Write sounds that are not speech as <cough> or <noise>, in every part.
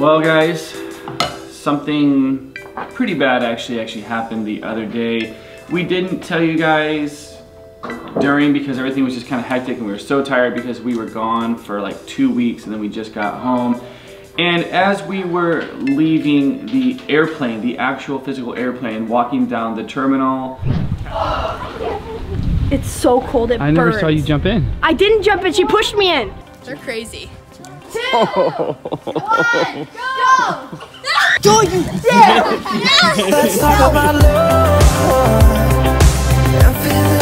Well guys, something pretty bad actually actually happened the other day. We didn't tell you guys during because everything was just kind of hectic and we were so tired because we were gone for like two weeks and then we just got home. And as we were leaving the airplane, the actual physical airplane, walking down the terminal. It's so cold it I never saw you jump in. I didn't jump in, she pushed me in. They're crazy. Don't you dare! Let's talk about love. I'm feeling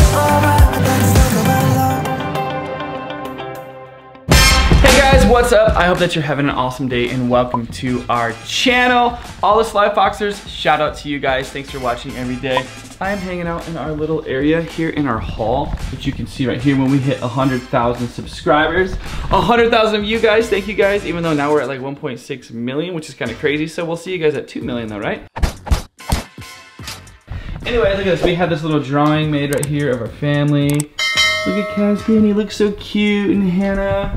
what's up? I hope that you're having an awesome day and welcome to our channel. All the Slyfoxers, shout out to you guys. Thanks for watching every day. I am hanging out in our little area here in our hall, which you can see right here when we hit 100,000 subscribers. 100,000 of you guys, thank you guys, even though now we're at like 1.6 million, which is kind of crazy. So we'll see you guys at 2 million though, right? Anyway, look at this. We have this little drawing made right here of our family. Look at Caspian, he looks so cute, and Hannah.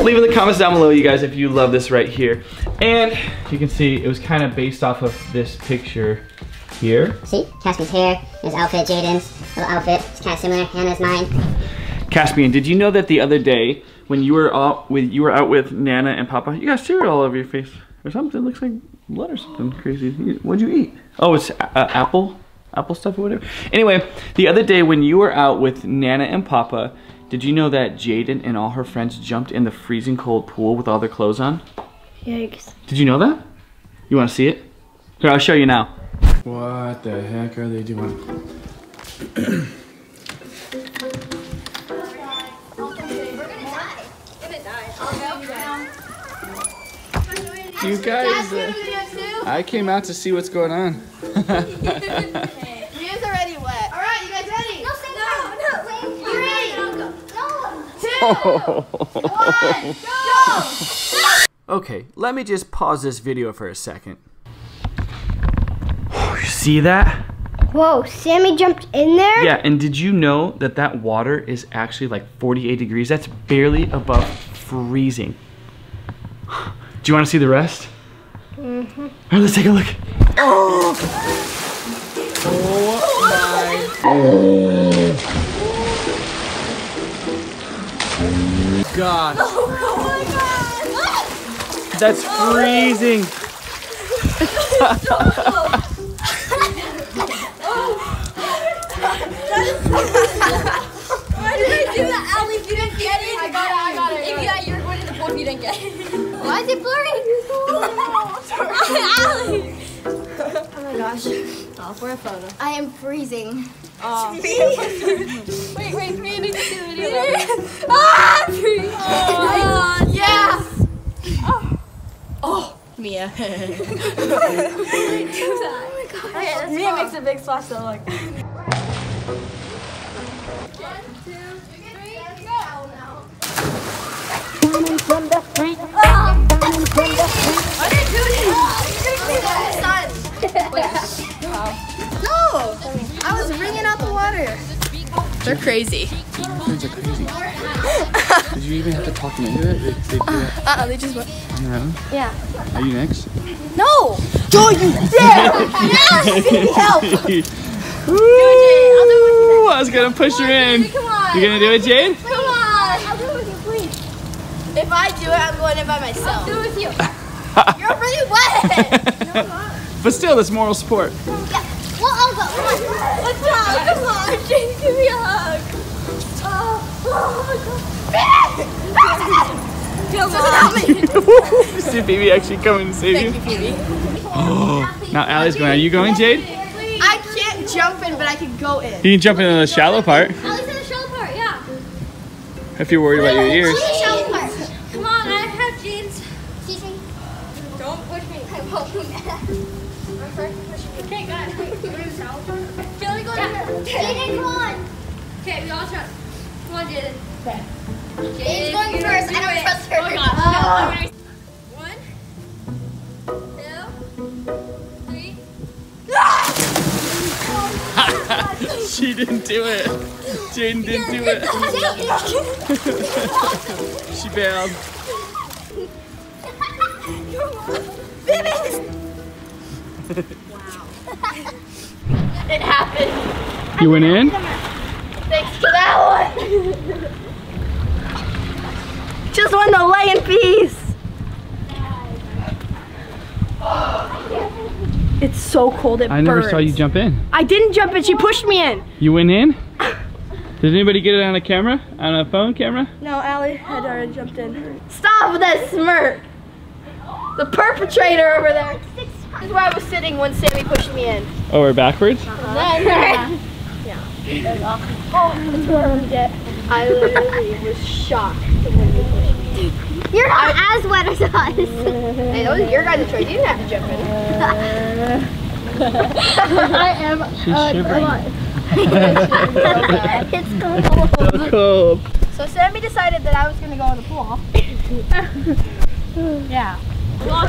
Leave in the comments down below, you guys, if you love this right here. And you can see it was kind of based off of this picture here. See, Caspian's hair, his outfit, Jaedyn's little outfit. It's kind of similar. Hannah's mine. Caspian, did you know that the other day when you were out with you were out with Nana and Papa, you got cereal all over your face or something? It looks like blood or something crazy. What'd you eat? Oh, it's uh, apple, apple stuff or whatever. Anyway, the other day when you were out with Nana and Papa, did you know that Jaedyn and all her friends jumped in the freezing cold pool with all their clothes on? Yikes. Did you know that? You want to see it? Here, I'll show you now. What the heck are they doing? You guys, uh, I came out to see what's going on. <laughs> <laughs> No. <laughs> Okay, let me just pause this video for a second. <sighs> You see that? Whoa, Sammy jumped in there? Yeah, and did you know that that water is actually like 48 degrees? That's barely above freezing. <sighs> Do you want to see the rest? Mm-hmm. All right, let's take a look. Oh! <gasps> Oh my. God. <laughs> Oh my god. That's oh freezing. Why did I do that, Allie? If you didn't get it, I got it. I got it. If you got, you're going to the pool if you didn't get it. Why is it blurry? <laughs> <laughs> Allie. Oh my gosh. Oh, for a photo. I am freezing. Oh. <laughs> <laughs> Wait, wait, me need to see the video. <laughs> ah, I'm freezing. Oh, yeah. Oh, Mia. do that. Oh my gosh. Okay, that's Mia makes a big splash though, like. No, They're crazy. Kids are crazy. <laughs> Did you even have to talk them into it? They, they uh, do Uh-uh, they just went. on their own? Yeah. Are you next? No. Don't you dare! Help. <laughs> Ooh, I was gonna push her in. Come on. You gonna do it, Jade? Come on. I'll do it with you, please. If I do it, I'm going in by myself. I'll do it with you. <laughs> You're really wet. But still, it's moral support. yeah. Well, I'll go. Come on. Let's go. Come on. James, give me a hug. Oh, oh my god. See Phoebe actually coming to save you. Thank you, Phoebe. <gasps> Now Allie's going. Are you going, Jade? I can't jump in, but I can go in. You can jump into the shallow part At least in the shallow part, yeah. if you're worried about your ears. The. Come on, I have jeans. Don't push me. I won't. I'm sorry for pushing you. Okay, guys. Go to the shallow part. Okay, go in here. Jaedyn, come on. Okay, we all try. Come on, Jaedyn. Okay. Jaedyn's going first. I don't trust her. Oh, God. <laughs> No, I'm ah. gonna... One, two, three. <laughs> she didn't do it. Jaedyn didn't <laughs> do it. She bailed. Come on. It happened. You went in? That <laughs> one. Just want to lay in peace. It's so cold. It I never saw you jump in. I didn't jump in. She pushed me in. You went in? Did anybody get it on a camera? On a phone camera? No, Allie had already jumped in. Stop with that smirk. The perpetrator over there. This is where I was sitting when Sammy pushed me in. Oh, we're backwards? Uh-huh. <laughs> Then, yeah. Oh, that's what I'm get. I literally was shocked when you pushed me. You're not as wet as us. Hey, that was your guys' choice. You didn't have to jump in. <laughs> I am. Uh, She's shivering. <laughs> it's cold. So cold. So Sammy decided that I was gonna go in the pool. <laughs> yeah. Oh,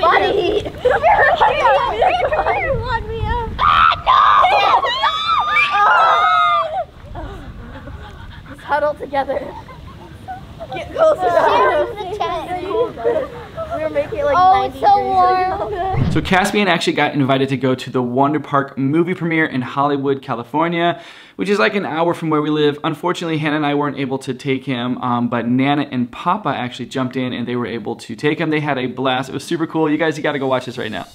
Buddy. Lock me up. Let's huddle together. Get closer. We were making like Oh, 90 so degrees. warm. So Caspian actually got invited to go to the Wonder Park movie premiere in Hollywood, California, which is like an hour from where we live. Unfortunately, Hannah and I weren't able to take him, um, but Nana and Papa actually jumped in and they were able to take him. They had a blast. It was super cool. You guys, you gotta go watch this right now.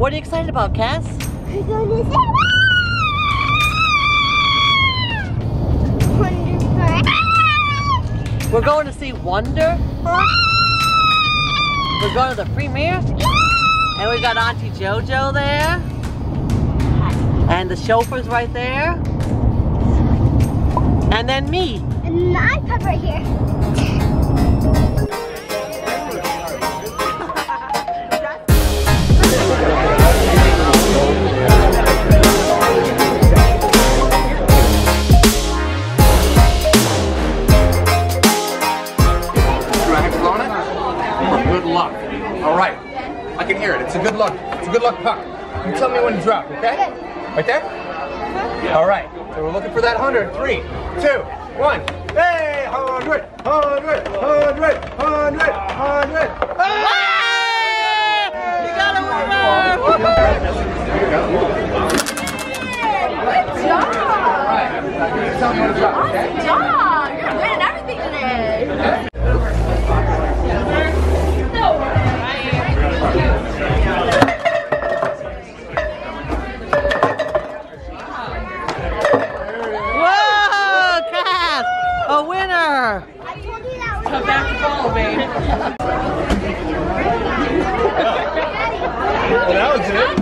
What are you excited about, Cass? We're going to see Wonder. We're going to the premiere. And we got Auntie JoJo there. And the chauffeur's right there. And then me. And I'm right here. Luck. It's a good luck puck. You tell me when to drop, okay? Right there? Uh-huh. All right. So we're looking for that hundred. Three, two, one. Hey, hundred, hundred, hundred, hundred, hundred. You got a winner! Tell me when to me. Well, that was it.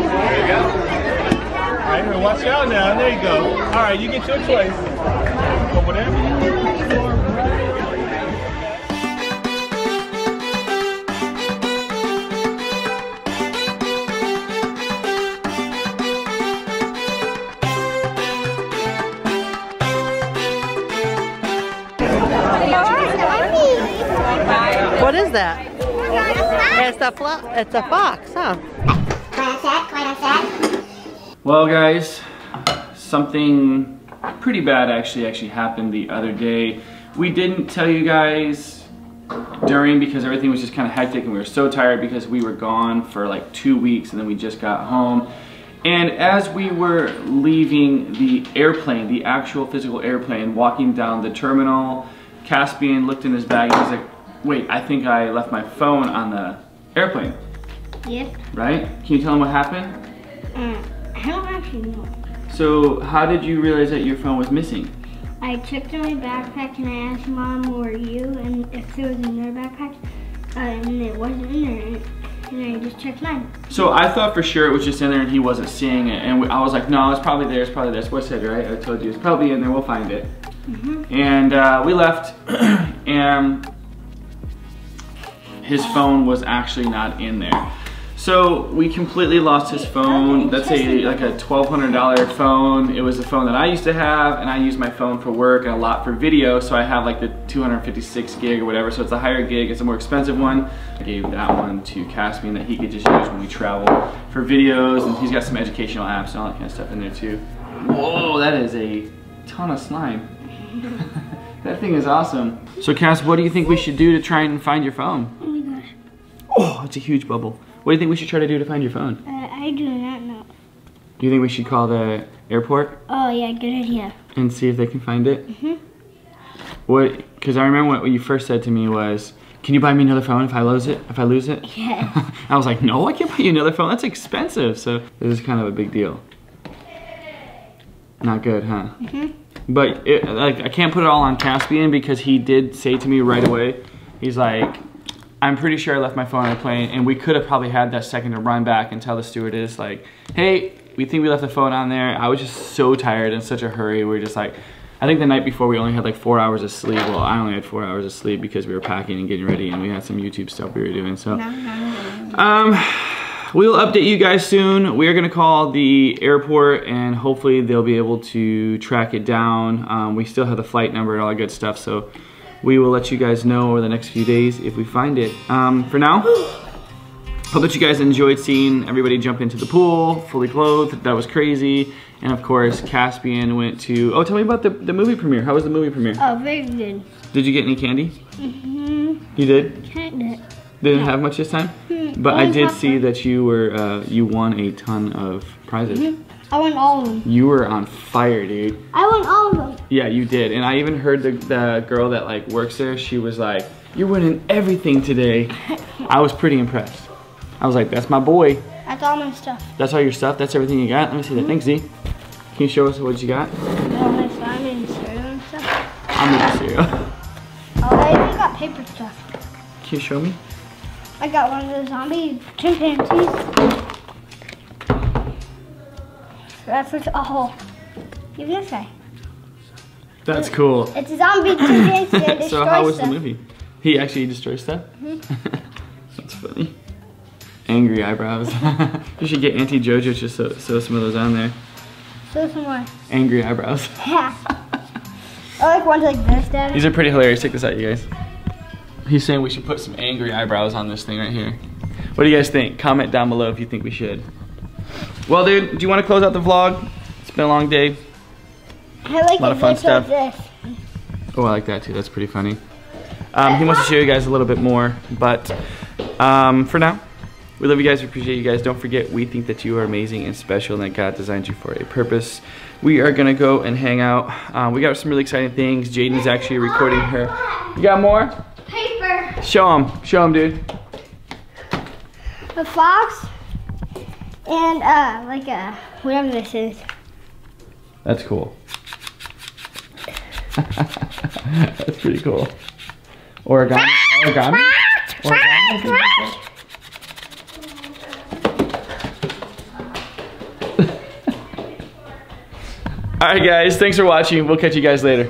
There you go. All right, watch out now. There you go. All right, you get your choice. But whatever is that? It's a flo- it's a fox, huh? Well, guys, something pretty bad actually actually happened the other day. We didn't tell you guys during because everything was just kind of hectic and we were so tired because we were gone for like two weeks and then we just got home. And as we were leaving the airplane, the actual physical airplane, walking down the terminal, Caspian looked in his bag and he's like, wait, I think I left my phone on the airplane, Yep. right? Can you tell him what happened? I don't actually know. So how did you realize that your phone was missing? I checked in my backpack and I asked mom, where are you? And if it was in their backpack, uh, and it wasn't in there, and I just checked mine. So I thought for sure it was just in there and he wasn't seeing it. And I was like, no, it's probably there, it's probably there. That's what I said, right? I told you, it's probably in there, we'll find it. And uh, we left <clears throat> and his phone was actually not in there. So we completely lost his phone. That's a like a twelve hundred dollar phone. It was a phone that I used to have, and I use my phone for work and a lot for video. So I have like the 256 gig or whatever. So it's a higher gig. It's a more expensive one. I gave that one to Caspian that he could just use when we travel for videos, and he's got some educational apps and all that kind of stuff in there too. Whoa, that is a ton of slime. <laughs> that thing is awesome. So Cass, what do you think we should do to try and find your phone? Oh it's a huge bubble. What do you think we should try to do to find your phone? Uh, I do not know. Do you think we should call the airport Oh yeah, good idea. and see if they can find it? Mhm. What? Because I remember what you first said to me was, "Can you buy me another phone if I lose it? If I lose it?" <laughs> Yeah. <laughs> I was like, "No, I can't buy you another phone. That's expensive." So this is kind of a big deal. Not good, huh? Mhm. But it, like, I can't put it all on Caspian because he did say to me right away, he's like, I'm pretty sure I left my phone on the plane, and we could have probably had that second to run back and tell the stewardess, like, hey, we think we left the phone on there. I was just so tired in such a hurry. We are just like, I think the night before we only had like four hours of sleep. Well, I only had four hours of sleep because we were packing and getting ready, and we had some YouTube stuff we were doing. So, um, we'll update you guys soon. We are gonna call the airport, and hopefully they'll be able to track it down. Um, we still have the flight number and all that good stuff, so we will let you guys know over the next few days if we find it. Um, for now, <gasps> hope that you guys enjoyed seeing everybody jump into the pool, fully clothed. That was crazy. And of course, Caspian went to, oh, tell me about the, the movie premiere. How was the movie premiere? Oh, very good. Did you get any candy? Mhm. You did? Kinda. Didn't have much this time? Hmm, But I did see that you were, uh, you won a ton of prizes. Mhm. I won all of them. You were on fire, dude. I won all of them. Yeah, you did. And I even heard the, the girl that like works there, she was like, you're winning everything today. I was pretty impressed. I was like, that's my boy. That's all my stuff. That's all your stuff? That's everything you got? Let me see that. Thanks, Z. Can you show us what you got? All my slime and cereal and stuff. I'm gonna cereal. Oh, I even got paper stuff. Can you show me? I got one of the zombie chimpanzees. That's what's all. Give this guy. That's cool. It's a zombie that <coughs> <coughs> so how was the movie? He actually destroys stuff? Hmm? <laughs> That's funny. Angry eyebrows. <laughs> you should get Auntie Jojo to sew, sew some of those on there. So some more. Angry eyebrows. <laughs> Yeah. I like ones like this, Dad. These are pretty hilarious. Check this out, you guys. He's saying we should put some angry eyebrows on this thing right here. What do you guys think? Comment down below if you think we should. Well, dude, do you want to close out the vlog? It's been a long day. I like A lot of fun stuff. this. Oh, I like that too. That's pretty funny. Um, he wants to show you guys a little bit more, but um, for now, we love you guys. We appreciate you guys. Don't forget, we think that you are amazing and special, and that God designed you for a purpose. We are gonna go and hang out. Um, we got some really exciting things. Jaedyn's actually recording her. You got more? Paper. Show him. Show him, dude. A fox. And uh, like a whatever this is. That's cool. <laughs> That's pretty cool. Origami. Origami. Origami. <laughs> All right, guys. Thanks for watching. We'll catch you guys later.